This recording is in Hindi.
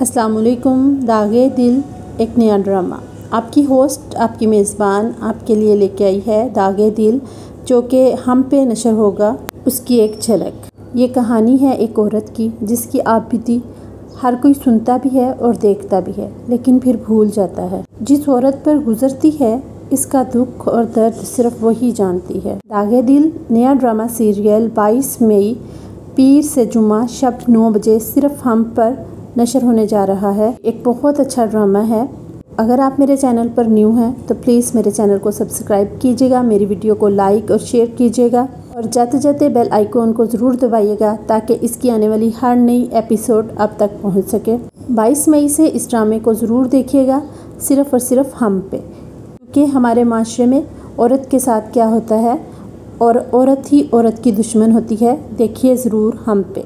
अस्सलाम वालेकुम दागे दिल, एक नया ड्रामा। आपकी होस्ट, आपकी मेज़बान आपके लिए लेके आई है दागे दिल, जो कि हम पे नशर होगा, उसकी एक झलक। ये कहानी है एक औरत की, जिसकी आप बीती हर कोई सुनता भी है और देखता भी है, लेकिन फिर भूल जाता है। जिस औरत पर गुजरती है, इसका दुख और दर्द सिर्फ़ वही जानती है। दागे दिल, नया ड्रामा सीरियल 22 मई, पीर से जुमा शब नौ बजे सिर्फ़ हम पर नशर होने जा रहा है। एक बहुत अच्छा ड्रामा है। अगर आप मेरे चैनल पर न्यू हैं तो प्लीज़ मेरे चैनल को सब्सक्राइब कीजिएगा, मेरी वीडियो को लाइक और शेयर कीजिएगा, और जाते जाते बेल आइकॉन को ज़रूर दबाइएगा, ताकि इसकी आने वाली हर नई एपिसोड अब तक पहुँच सके। 22 मई से इस ड्रामे को ज़रूर देखिएगा, सिर्फ़ और सिर्फ़ हम पे। क्योंकि हमारे माशरे में औरत के साथ क्या होता है, और औरत ही औरत की दुश्मन होती है, देखिए ज़रूर हम पे।